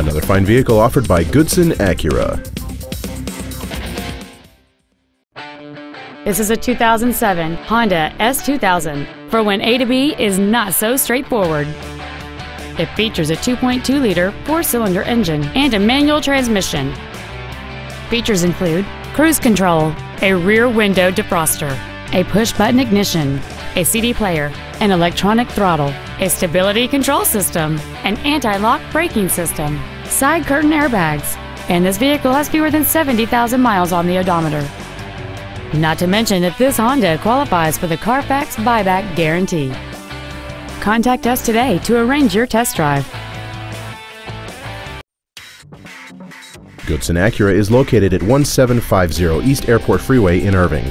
Another fine vehicle offered by Goodson Acura. This is a 2007 Honda S2000 for when A to B is not so straightforward. It features a 2.2-liter four-cylinder engine and a manual transmission. Features include cruise control, a rear window defroster, a push-button ignition, a CD player, an electronic throttle, a stability control system, an anti-lock braking system, side curtain airbags, and this vehicle has fewer than 70,000 miles on the odometer. Not to mention that this Honda qualifies for the Carfax buyback guarantee. Contact us today to arrange your test drive. Goodson Acura is located at 1750 East Airport Freeway in Irving.